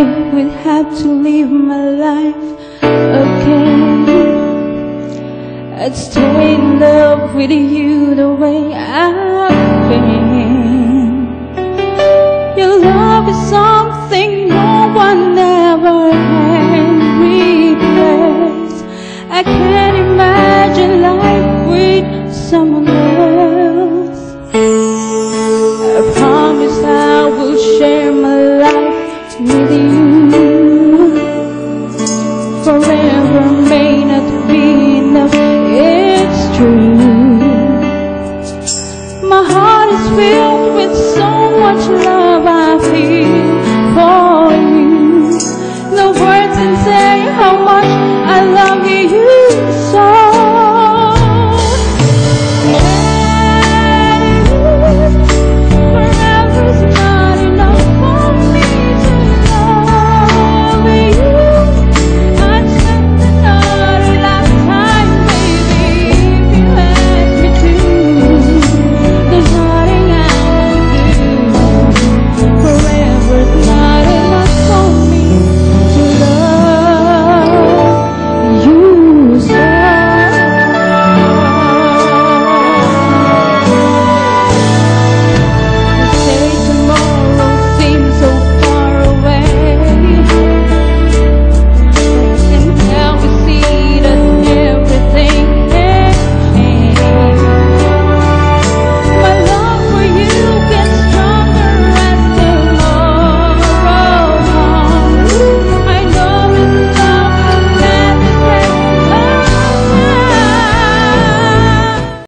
I would have to live my life again. I'd stay in love with you the way I've been. Your love is something no one ever can replace. I can't imagine life with someone else. I promise I will share my life.